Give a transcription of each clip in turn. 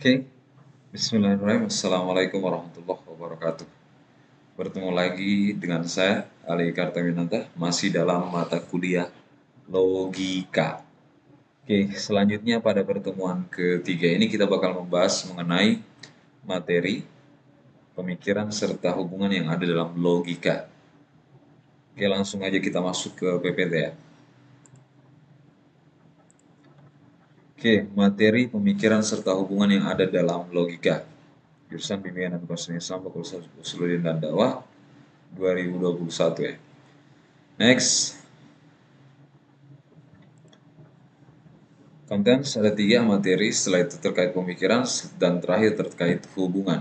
Oke, Bismillahirrahmanirrahim. Assalamualaikum warahmatullahi wabarakatuh. Bertemu lagi dengan saya, Ali Kartaminanta, masih dalam mata kuliah Logika. Oke, selanjutnya pada pertemuan ketiga ini kita bakal membahas mengenai materi, pemikiran, serta hubungan yang ada dalam logika. Oke, langsung aja kita masuk ke PPT ya. Oke, materi, pemikiran, serta hubungan yang ada dalam logika. Jurusan Bimbingan dan Konseling Islam Fakultas dan Dakwah 2021 ya. Next. Konten ada tiga materi, setelah itu terkait pemikiran, dan terakhir terkait hubungan.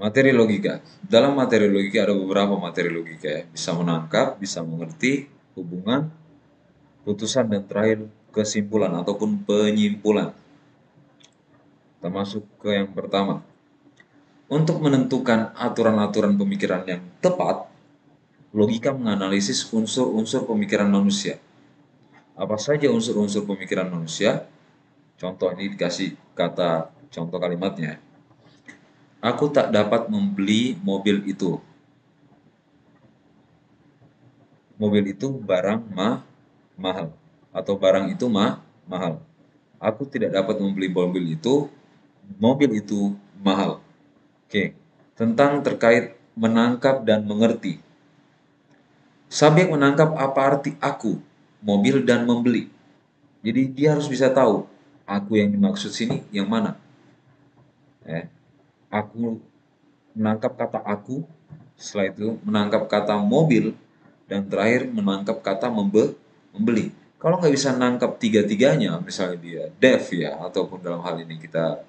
Materi logika. Dalam materi logika ada beberapa materi logika ya. Bisa menangkap, bisa mengerti, hubungan, putusan, dan terakhir kesimpulan ataupun penyimpulan. Termasuk ke yang pertama. Untuk menentukan aturan-aturan pemikiran yang tepat, logika menganalisis unsur-unsur pemikiran manusia. Apa saja unsur-unsur pemikiran manusia? Contoh ini dikasih kata contoh kalimatnya. Aku tak dapat membeli mobil itu. Mobil itu barang ma mahal atau barang itu mah mahal. Aku tidak dapat membeli mobil itu, mobil itu mahal. Oke, tentang terkait menangkap dan mengerti. Sabek menangkap apa arti aku, mobil dan membeli. Jadi dia harus bisa tahu aku yang dimaksud sini yang mana. Eh, aku menangkap kata aku, setelah itu menangkap kata mobil, dan terakhir menangkap kata membe membeli. Kalau nggak bisa nangkap tiga-tiganya, misalnya dia deaf ya, ataupun dalam hal ini kita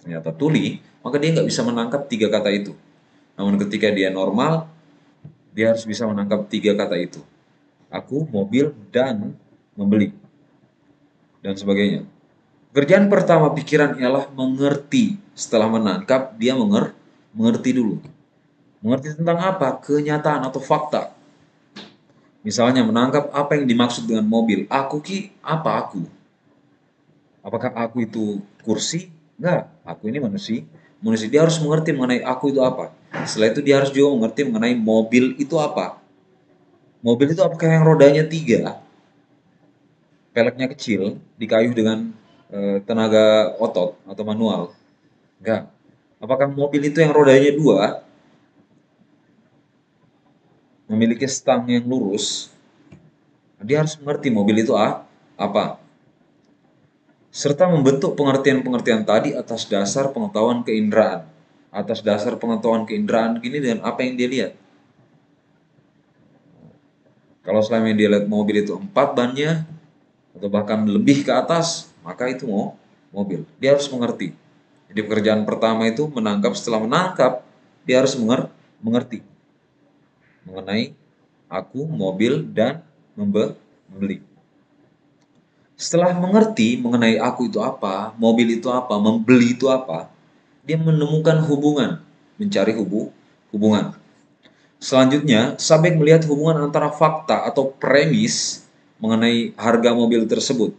ternyata tuli, maka dia nggak bisa menangkap tiga kata itu. Namun ketika dia normal, dia harus bisa menangkap tiga kata itu. Aku, mobil, dan membeli. Dan sebagainya. Kerjaan pertama pikiran ialah mengerti. Setelah menangkap, dia menger mengerti dulu. Mengerti tentang apa? Kenyataan atau fakta Misalnya menangkap apa yang dimaksud dengan mobil. Aku ki apa aku? Apakah aku itu kursi? Enggak, aku ini manusia. Manusia dia harus mengerti mengenai aku itu apa. Setelah itu dia harus juga mengerti mengenai mobil itu apa. Mobil itu apakah yang rodanya tiga, peleknya kecil, dikayuh dengan e, tenaga otot atau manual? Enggak. Apakah mobil itu yang rodanya dua, memiliki stang yang lurus, dia harus mengerti mobil itu apa. Serta membentuk pengertian-pengertian tadi atas dasar pengetahuan keinderaan. Atas dasar pengetahuan keinderaan gini dengan apa yang dia lihat. Kalau selama yang dia lihat mobil itu empat bannya, atau bahkan lebih ke atas, maka itu mau mobil. Dia harus mengerti. Jadi pekerjaan pertama itu menangkap, setelah menangkap, dia harus mengerti mengenai aku, mobil, dan membeli. Setelah mengerti mengenai aku itu apa, mobil itu apa, membeli itu apa, dia menemukan hubungan, mencari hubu, hubungan. Selanjutnya, Sabek melihat hubungan antara fakta atau premis mengenai harga mobil tersebut,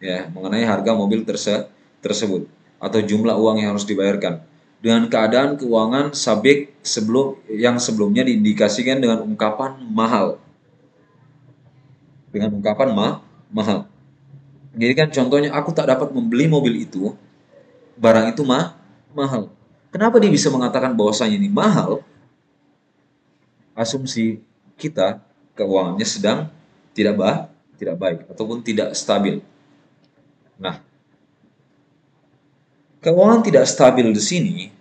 ya, mengenai harga mobil terse tersebut atau jumlah uang yang harus dibayarkan dengan keadaan keuangan Sabek sebelum yang sebelumnya diindikasikan dengan ungkapan mahal. Dengan ungkapan ma, mahal. Jadi kan contohnya aku tak dapat membeli mobil itu, barang itu mah mahal. Kenapa dia bisa mengatakan bahwasanya ini mahal? Asumsi kita keuangannya sedang tidak baik, tidak baik ataupun tidak stabil. Nah, keuangan tidak stabil di sini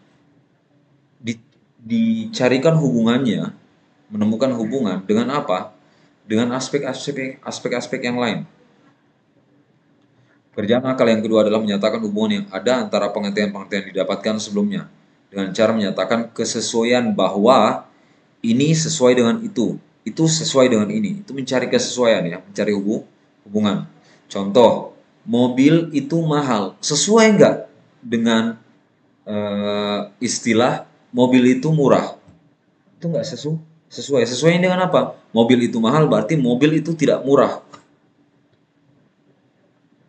dicarikan hubungannya menemukan hubungan dengan apa? Dengan aspek-aspek aspek-aspek yang lain. Kerjaan akal yang kedua adalah menyatakan hubungan yang ada antara pengertian-pengertian didapatkan sebelumnya dengan cara menyatakan kesesuaian bahwa ini sesuai dengan itu itu sesuai dengan ini. Itu mencari kesesuaian ya mencari hubung hubungan. Contoh mobil itu mahal. Sesuai enggak dengan uh, istilah mobil itu murah. Itu nggak sesu sesuai. Sesuai dengan apa? Mobil itu mahal berarti mobil itu tidak murah.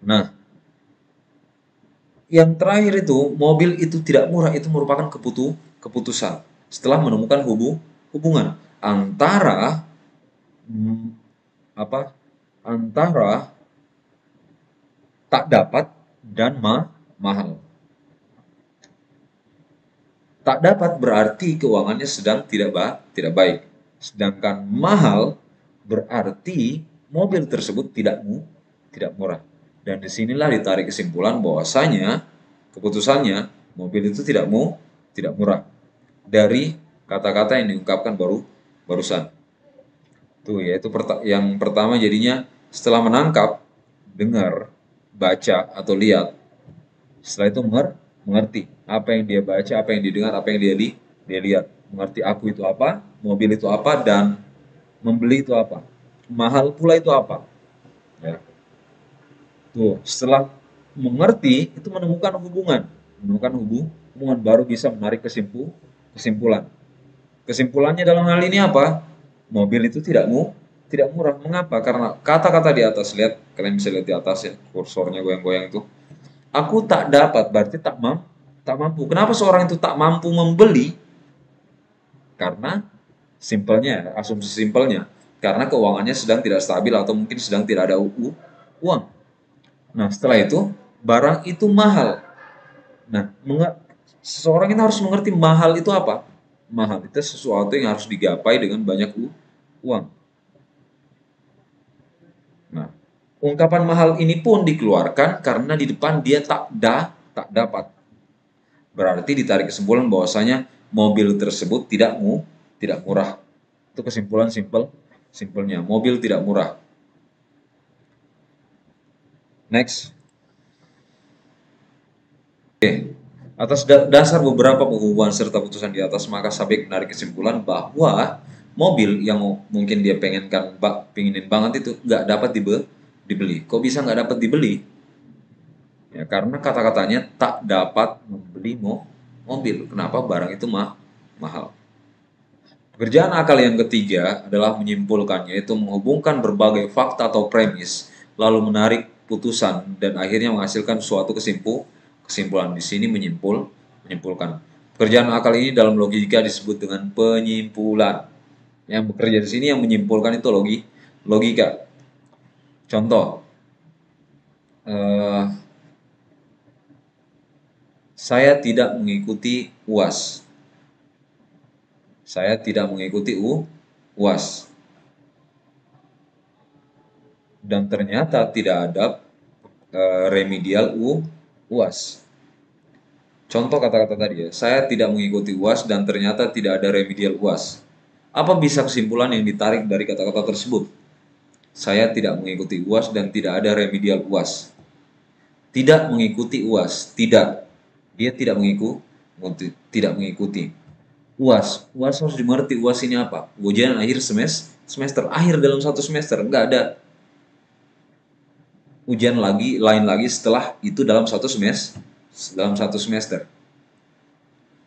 Nah yang terakhir itu mobil itu tidak murah itu merupakan keputu keputusan. Setelah menemukan hubung hubungan antara hmm, apa? Antara tak dapat dan ma mahal. Tak dapat berarti keuangannya sedang tidak ba tidak baik. Sedangkan mahal berarti mobil tersebut tidak mu tidak murah. Dan di sinilah ditarik kesimpulan bahwasanya keputusannya mobil itu tidak mu tidak murah dari kata-kata yang diungkapkan baru barusan. Tuh yaitu perta yang pertama jadinya setelah menangkap, dengar, baca atau lihat, setelah itu menger mengerti apa yang dia baca, apa yang didengar, apa yang dia li dia lihat, mengerti aku itu apa, mobil itu apa dan membeli itu apa, mahal pula itu apa. Ya. Tuh, setelah mengerti itu menemukan hubungan, menemukan hubung, hubungan baru bisa menarik kesimpul, kesimpulan. Kesimpulannya dalam hal ini apa? Mobil itu tidak mu, tidak murah. Mengapa? Karena kata-kata di atas lihat, kalian bisa lihat di atas ya, kursornya goyang-goyang itu. Aku tak dapat berarti tak mampu, tak mampu. Kenapa seorang itu tak mampu membeli? Karena simpelnya, asumsi simpelnya, karena keuangannya sedang tidak stabil atau mungkin sedang tidak ada uang. Nah, setelah itu barang itu mahal. Nah, seseorang itu harus mengerti mahal itu apa? Mahal itu sesuatu yang harus digapai dengan banyak uang. Nah, ungkapan mahal ini pun dikeluarkan karena di depan dia tak da, tak dapat. Berarti ditarik kesimpulan bahwasanya mobil tersebut tidak mu, tidak murah. Itu kesimpulan simpel, simpelnya. Mobil tidak murah. Next. Oke. Okay. Atas dasar beberapa pengumuman serta putusan di atas, maka Sabik menarik kesimpulan bahwa mobil yang mungkin dia pengenkan, pengenin banget itu nggak dapat dibe, dibeli. Kok bisa nggak dapat dibeli? Ya karena kata-katanya tak dapat membeli mo, mobil. Kenapa barang itu mah mahal? Pekerjaan akal yang ketiga adalah menyimpulkan, yaitu menghubungkan berbagai fakta atau premis, lalu menarik putusan dan akhirnya menghasilkan suatu kesimpul kesimpulan di sini menyimpul menyimpulkan. Pekerjaan akal ini dalam logika disebut dengan penyimpulan. Yang bekerja di sini yang menyimpulkan itu logi logika. Contoh, uh, saya tidak mengikuti UAS. Saya tidak mengikuti U, UAS. Dan ternyata tidak ada uh, remedial U, UAS. Contoh kata-kata tadi ya, saya tidak mengikuti UAS dan ternyata tidak ada remedial UAS. Apa bisa kesimpulan yang ditarik dari kata-kata tersebut? Saya tidak mengikuti UAS dan tidak ada remedial UAS. Tidak mengikuti UAS, tidak. Dia tidak mengikuti, tidak mengikuti. UAS, UAS harus dimengerti UAS ini apa? Ujian akhir semester, semester akhir dalam satu semester, enggak ada ujian lagi lain lagi setelah itu dalam satu semester dalam satu semester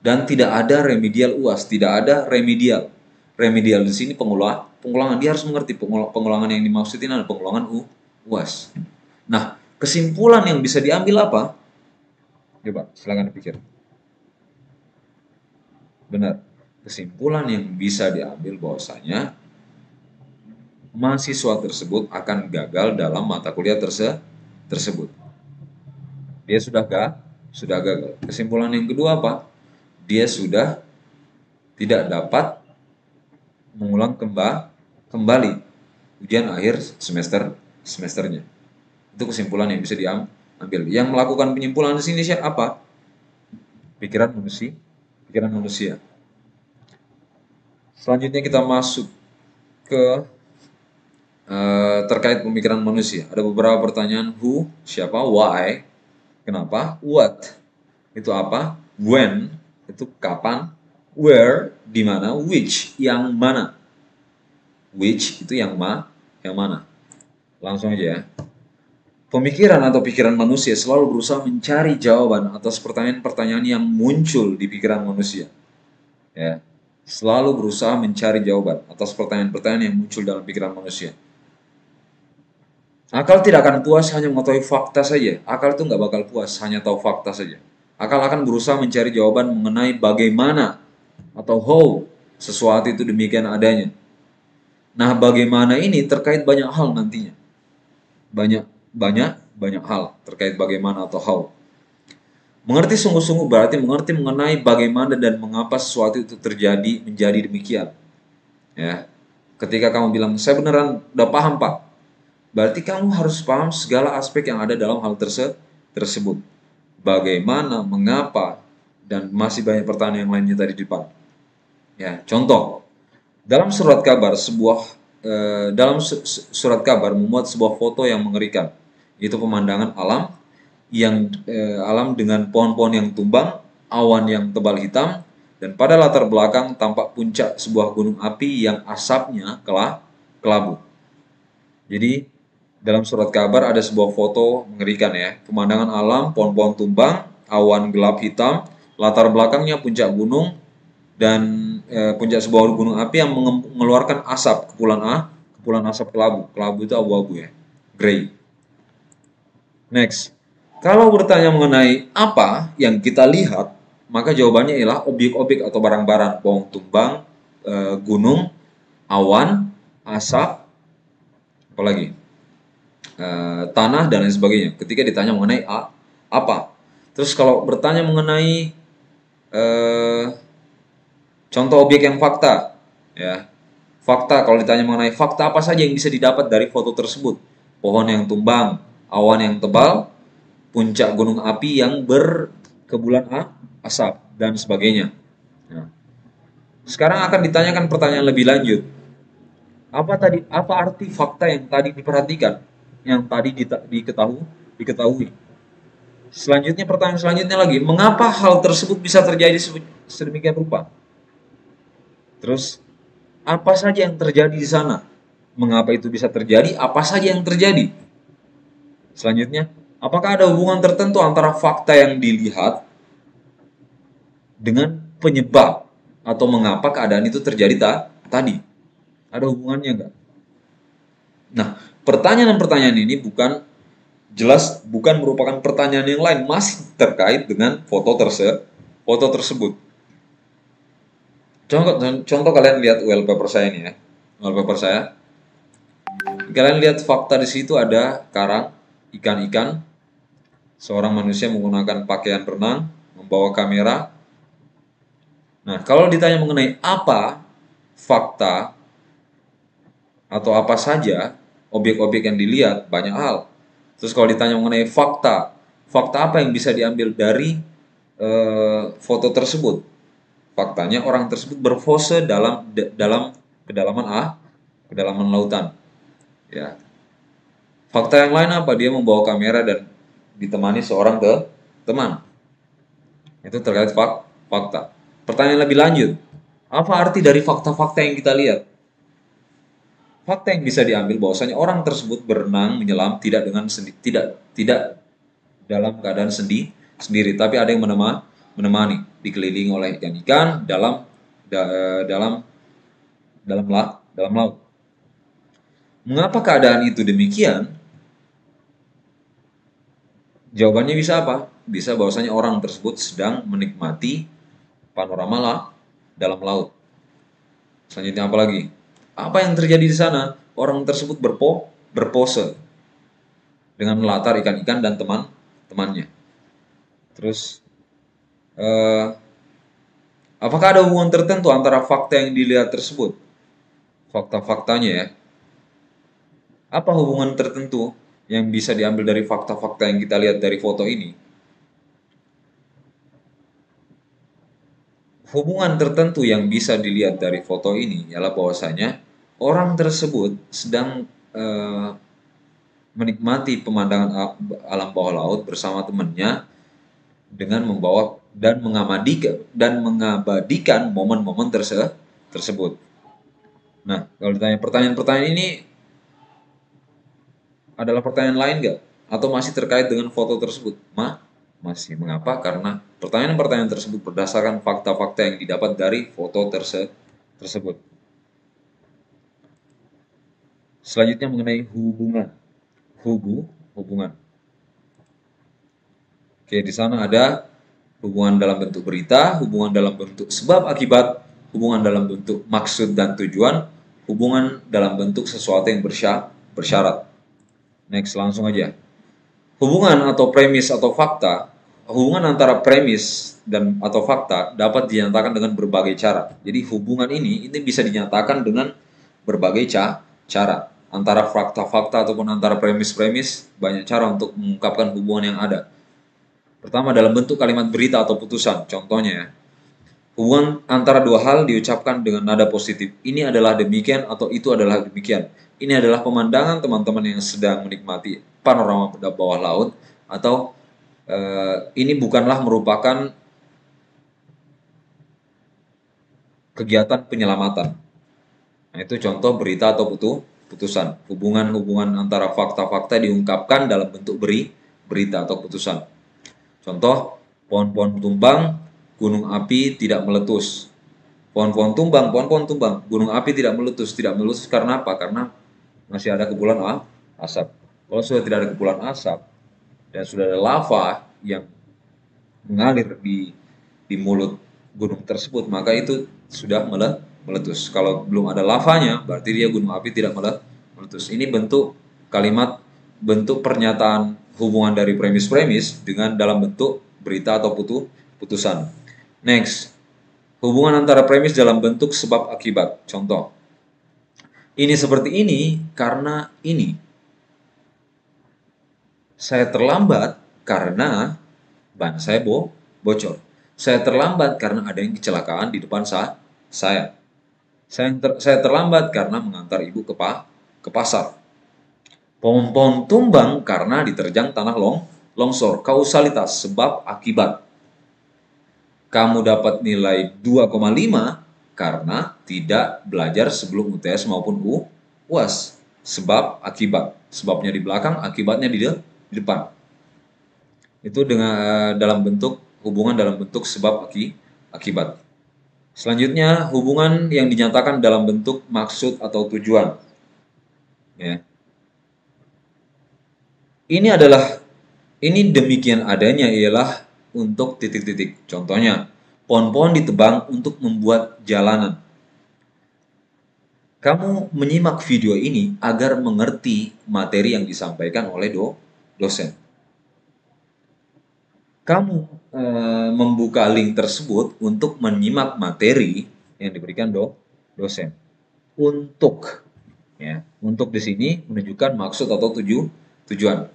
dan tidak ada remedial uas tidak ada remedial remedial di sini pengulang pengulangan dia harus mengerti pengulangan yang dimaksud ini adalah pengulangan u, uas nah kesimpulan yang bisa diambil apa coba silakan dipikir benar kesimpulan yang bisa diambil bahwasanya mahasiswa tersebut akan gagal dalam mata kuliah terse tersebut. Dia sudah gak? Sudah gagal. Kesimpulan yang kedua apa? Dia sudah tidak dapat mengulang kembali kembali ujian akhir semester semesternya. Itu kesimpulan yang bisa diambil. Yang melakukan penyimpulan di sini siapa? Apa? Pikiran manusia. Pikiran manusia. Selanjutnya kita masuk ke Eh, terkait pemikiran manusia. Ada beberapa pertanyaan who, siapa, why, kenapa, what, itu apa, when, itu kapan, where, di mana, which, yang mana. Which itu yang ma, yang mana. Langsung aja ya. Pemikiran atau pikiran manusia selalu berusaha mencari jawaban atas pertanyaan-pertanyaan yang muncul di pikiran manusia. Ya, selalu berusaha mencari jawaban atas pertanyaan-pertanyaan yang muncul dalam pikiran manusia. Akal tidak akan puas hanya mengetahui fakta saja. Akal itu nggak bakal puas hanya tahu fakta saja. Akal akan berusaha mencari jawaban mengenai bagaimana atau how sesuatu itu demikian adanya. Nah, bagaimana ini terkait banyak hal nantinya. Banyak banyak banyak hal terkait bagaimana atau how. Mengerti sungguh-sungguh berarti mengerti mengenai bagaimana dan mengapa sesuatu itu terjadi menjadi demikian. Ya. Ketika kamu bilang saya beneran udah paham, Pak Berarti kamu harus paham segala aspek yang ada dalam hal terse tersebut. Bagaimana, mengapa, dan masih banyak pertanyaan yang lainnya tadi di depan. Ya, contoh, dalam surat kabar sebuah eh, dalam su surat kabar memuat sebuah foto yang mengerikan. Itu pemandangan alam yang eh, alam dengan pohon-pohon yang tumbang, awan yang tebal hitam, dan pada latar belakang tampak puncak sebuah gunung api yang asapnya kelah kelabu. Jadi dalam surat kabar ada sebuah foto mengerikan ya. Pemandangan alam, pohon-pohon tumbang, awan gelap hitam, latar belakangnya puncak gunung dan e, puncak sebuah gunung api yang mengeluarkan asap kepulan A, kepulan asap kelabu. Kelabu itu abu-abu ya, grey. Next, kalau bertanya mengenai apa yang kita lihat, maka jawabannya ialah objek-objek atau barang-barang, pohon tumbang, e, gunung, awan, asap, apalagi uh, tanah dan lain sebagainya. Ketika ditanya mengenai a, apa, terus kalau bertanya mengenai uh, contoh objek yang fakta, ya fakta kalau ditanya mengenai fakta apa saja yang bisa didapat dari foto tersebut, pohon yang tumbang, awan yang tebal, puncak gunung api yang berkebulan asap dan sebagainya. Ya. Sekarang akan ditanyakan pertanyaan lebih lanjut. Apa tadi apa arti fakta yang tadi diperhatikan? yang tadi diketahui, diketahui. Selanjutnya pertanyaan selanjutnya lagi, mengapa hal tersebut bisa terjadi sedemikian rupa? Terus apa saja yang terjadi di sana? Mengapa itu bisa terjadi? Apa saja yang terjadi? Selanjutnya, apakah ada hubungan tertentu antara fakta yang dilihat dengan penyebab atau mengapa keadaan itu terjadi ta tadi? Ada hubungannya enggak? Nah, pertanyaan-pertanyaan ini bukan jelas bukan merupakan pertanyaan yang lain masih terkait dengan foto terse foto tersebut. Contoh, contoh kalian lihat wallpaper saya ini ya, wallpaper saya. Kalian lihat fakta di situ ada karang, ikan-ikan, seorang manusia menggunakan pakaian renang, membawa kamera. Nah, kalau ditanya mengenai apa fakta atau apa saja objek-objek yang dilihat, banyak hal. Terus kalau ditanya mengenai fakta, fakta apa yang bisa diambil dari e, foto tersebut? Faktanya orang tersebut berpose dalam dalam kedalaman A, kedalaman lautan. Ya. Fakta yang lain apa? Dia membawa kamera dan ditemani seorang ke teman. Itu terkait fak, fakta. Pertanyaan lebih lanjut, apa arti dari fakta-fakta yang kita lihat? Fakta yang bisa diambil bahwasanya orang tersebut berenang menyelam tidak dengan sendi, tidak tidak dalam keadaan sendi sendiri tapi ada yang menema, menemani dikelilingi oleh ikan-ikan dalam da, dalam dalam la, dalam laut. Mengapa keadaan itu demikian? Jawabannya bisa apa? Bisa bahwasanya orang tersebut sedang menikmati panorama lah dalam laut. Selanjutnya apa lagi? Apa yang terjadi di sana? Orang tersebut berpo, berpose dengan melatar ikan-ikan dan teman-temannya. Terus, eh, apakah ada hubungan tertentu antara fakta yang dilihat tersebut? Fakta-faktanya ya. Apa hubungan tertentu yang bisa diambil dari fakta-fakta yang kita lihat dari foto ini? Hubungan tertentu yang bisa dilihat dari foto ini ialah bahwasanya orang tersebut sedang uh, menikmati pemandangan alam bawah laut bersama temannya dengan membawa dan mengamadikan dan mengabadikan momen-momen terse tersebut. Nah, kalau ditanya pertanyaan-pertanyaan ini adalah pertanyaan lain nggak? Atau masih terkait dengan foto tersebut? Ma, masih. Mengapa? Karena pertanyaan-pertanyaan tersebut berdasarkan fakta-fakta yang didapat dari foto terse tersebut. Selanjutnya mengenai hubungan. hubu, hubungan. Oke, di sana ada hubungan dalam bentuk berita, hubungan dalam bentuk sebab akibat, hubungan dalam bentuk maksud dan tujuan, hubungan dalam bentuk sesuatu yang bersyarat. Next, langsung aja. Hubungan atau premis atau fakta, hubungan antara premis dan atau fakta dapat dinyatakan dengan berbagai cara. Jadi hubungan ini ini bisa dinyatakan dengan berbagai ca cara. Antara fakta-fakta ataupun antara premis-premis banyak cara untuk mengungkapkan hubungan yang ada. Pertama dalam bentuk kalimat berita atau putusan. Contohnya ya. Hubungan antara dua hal diucapkan dengan nada positif. Ini adalah demikian atau itu adalah demikian. Ini adalah pemandangan teman-teman yang sedang menikmati panorama bawah laut atau uh, ini bukanlah merupakan kegiatan penyelamatan. Nah, itu contoh berita atau putu, putusan. Hubungan-hubungan antara fakta-fakta diungkapkan dalam bentuk beri, berita atau putusan. Contoh, pohon-pohon tumbang, gunung api tidak meletus. Pohon-pohon tumbang, pohon-pohon tumbang, gunung api tidak meletus. Tidak meletus karena apa? Karena masih ada kepulan asap. Kalau sudah tidak ada kepulan asap dan sudah ada lava yang mengalir di di mulut gunung tersebut, maka itu sudah meletus. Kalau belum ada lavanya, berarti dia gunung api tidak meletus. Ini bentuk kalimat, bentuk pernyataan hubungan dari premis-premis dengan dalam bentuk berita atau putu, putusan. Next, hubungan antara premis dalam bentuk sebab akibat. Contoh, ini seperti ini karena ini. Saya terlambat karena ban saya bo bocor. Saya terlambat karena ada yang kecelakaan di depan sa saya. Saya, ter saya terlambat karena mengantar ibu ke, pa ke pasar. Pohon-pohon tumbang karena diterjang tanah long longsor. Kausalitas sebab akibat. Kamu dapat nilai 2,5 karena tidak belajar sebelum UTS maupun U UAS. Sebab akibat. Sebabnya di belakang, akibatnya di, de di depan. Itu dengan dalam bentuk hubungan dalam bentuk sebab aki, akibat. Selanjutnya, hubungan yang dinyatakan dalam bentuk maksud atau tujuan. Ya. Ini adalah ini demikian adanya ialah untuk titik-titik. Contohnya, pohon-pohon ditebang untuk membuat jalanan. Kamu menyimak video ini agar mengerti materi yang disampaikan oleh do dosen kamu e, membuka link tersebut untuk menyimak materi yang diberikan do, dosen. Untuk ya, untuk di sini menunjukkan maksud atau tuju, tujuan.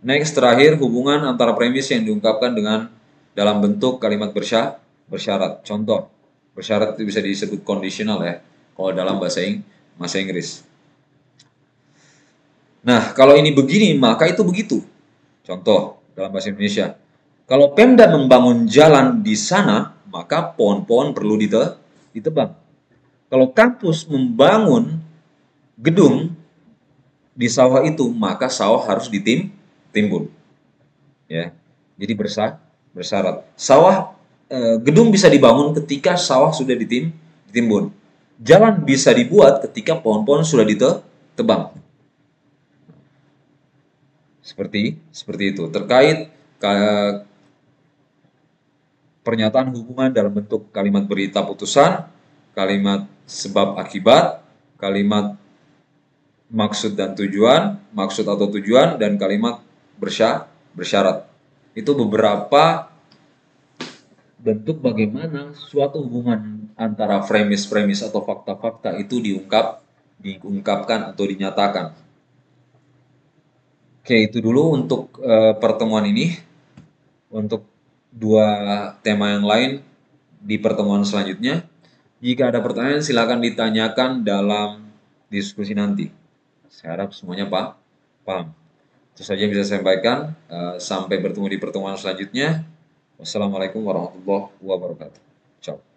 Next terakhir hubungan antara premis yang diungkapkan dengan dalam bentuk kalimat bersya, bersyarat. Contoh, bersyarat itu bisa disebut kondisional ya kalau dalam bahasa Ing bahasa Inggris. Nah, kalau ini begini, maka itu begitu. Contoh dalam bahasa Indonesia. Kalau Pemda membangun jalan di sana, maka pohon-pohon perlu dite ditebang. Kalau kampus membangun gedung di sawah itu, maka sawah harus ditim. Ya. Jadi bersah bersyarat. Sawah gedung bisa dibangun ketika sawah sudah ditim ditimbun. Jalan bisa dibuat ketika pohon-pohon sudah ditebang. Seperti seperti itu. Terkait pernyataan hubungan dalam bentuk kalimat berita putusan, kalimat sebab akibat, kalimat maksud dan tujuan, maksud atau tujuan, dan kalimat bersya, bersyarat. Itu beberapa bentuk bagaimana suatu hubungan antara premis-premis atau fakta-fakta itu diungkap, diungkapkan atau dinyatakan. Oke, itu dulu untuk uh, pertemuan ini. Untuk dua tema yang lain di pertemuan selanjutnya. Jika ada pertanyaan silakan ditanyakan dalam diskusi nanti. Saya harap semuanya pak paham. Itu saja yang bisa saya sampaikan. Eh, sampai bertemu di pertemuan selanjutnya. Wassalamualaikum warahmatullahi wabarakatuh. Ciao.